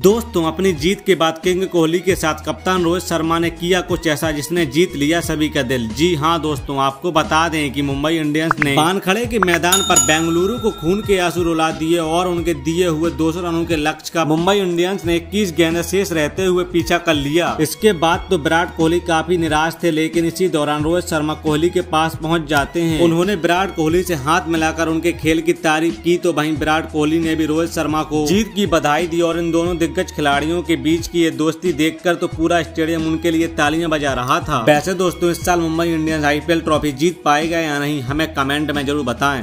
दोस्तों अपनी जीत के बाद किंग कोहली के साथ कप्तान रोहित शर्मा ने किया कुछ ऐसा जिसने जीत लिया सभी का दिल। जी हाँ दोस्तों आपको बता दें कि मुंबई इंडियंस ने पानखड़े के मैदान पर बेंगलुरु को खून के आँसू रुला दिए और उनके दिए हुए 200 रनों के लक्ष्य का मुंबई इंडियंस ने इक्कीस गेंद शेष रहते हुए पीछा कर लिया। इसके बाद तो विराट कोहली काफ़ी निराश थे, लेकिन इसी दौरान रोहित शर्मा कोहली के पास पहुँच जाते हैं। उन्होंने विराट कोहली से हाथ मिलाकर उनके खेल की तारीफ़ की तो वही विराट कोहली ने भी रोहित शर्मा को जीत की बधाई दी और इन दोनों दिग्गज खिलाड़ियों के बीच की ये दोस्ती देखकर तो पूरा स्टेडियम उनके लिए तालियाँ बजा रहा था। वैसे दोस्तों, इस साल मुंबई इंडियंस आईपीएल ट्रॉफी जीत पाएगा या नहीं, हमें कमेंट में ज़रूर बताएँ।